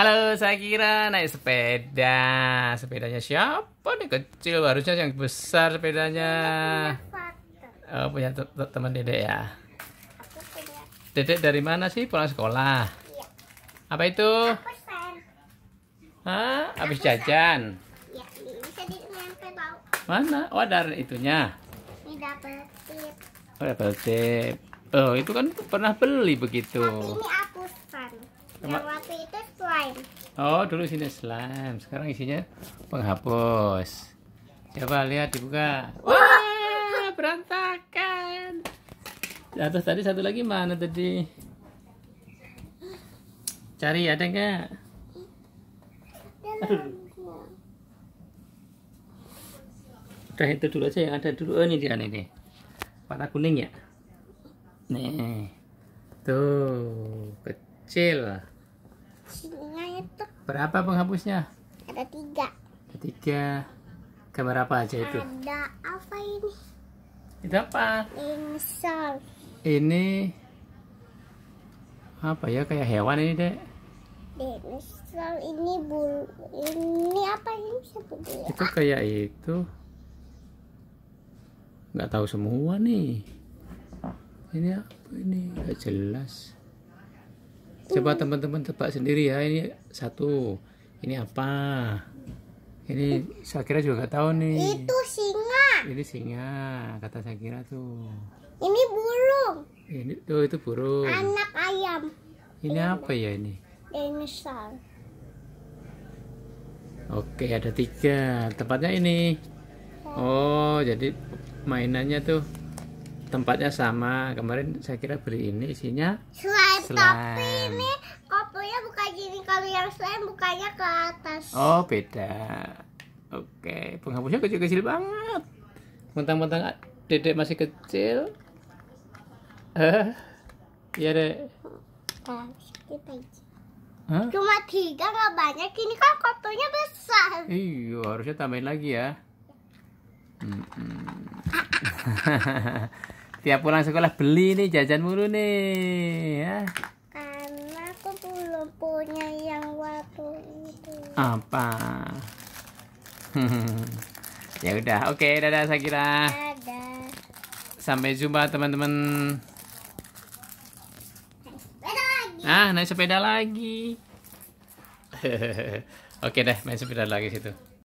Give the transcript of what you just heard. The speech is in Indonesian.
Halo, saya kira naik sepeda. Sepedanya siapa nih kecil? Harusnya yang besar sepedanya. Oh, punya te- te- teman dedek ya. Punya Dedek dari mana sih? Pulang sekolah. Iya. Apa itu? Hah? Habis jajan. Ya, bau. Mana? Oh, ada itunya. Ini double tip. Oh, double tip. Oh, itu kan pernah beli begitu. Tapi ini. Yang waktu itu slime. Oh, dulu sini slime. Sekarang isinya penghapus. Coba lihat dibuka. Wah, berantakan. Atas tadi satu lagi mana tadi? Cari ada nggak? Dalamnya. Udah itu dulu aja yang ada dulu. Oh, ini dia nih. Warna kuning ya? Nih. Tuh, kecil. Berapa penghapusnya? ada tiga. Ketiga. Gambar apa aja itu? Ada apa ini? Itu apa? Insol. Ini apa ya kayak hewan ini dek? Dinosaur ini bul ini apa ini sebetulnya? Itu kayak itu nggak tahu semua nih. Ini apa ini nggak jelas. Coba teman-teman tebak sendiri ya ini satu. Ini apa? Ini saya kira juga nggak tahu nih. Itu singa. Ini singa kata saya kira tuh. Ini burung. Ini tuh itu burung. Anak ayam. Ini apa ya ini? Dinosaur. Oke, ada tiga. Tempatnya ini. Oh, jadi mainannya tuh tempatnya sama. Kemarin saya kira beli ini isinya. Slime, Slime. tapi ini kopinya bukan gini kalau yang slime bukanya ke atas. Oh, beda. Oke, penghapusnya kecil-kecil banget. Mentang-mentang dedek masih kecil. Eh, iya dek. Aja. Hah? Cuma tiga nggak banyak. Ini kan kopinya besar. Iya, harusnya tambahin lagi ya. Mm-mm. Tiap pulang sekolah beli nih jajan mulu nih. Ya. Karena aku belum punya yang waktu itu. Apa? ya udah, oke, dadah saya kira. Sampai jumpa teman-teman. Ah, naik sepeda lagi. oke deh, main sepeda lagi situ.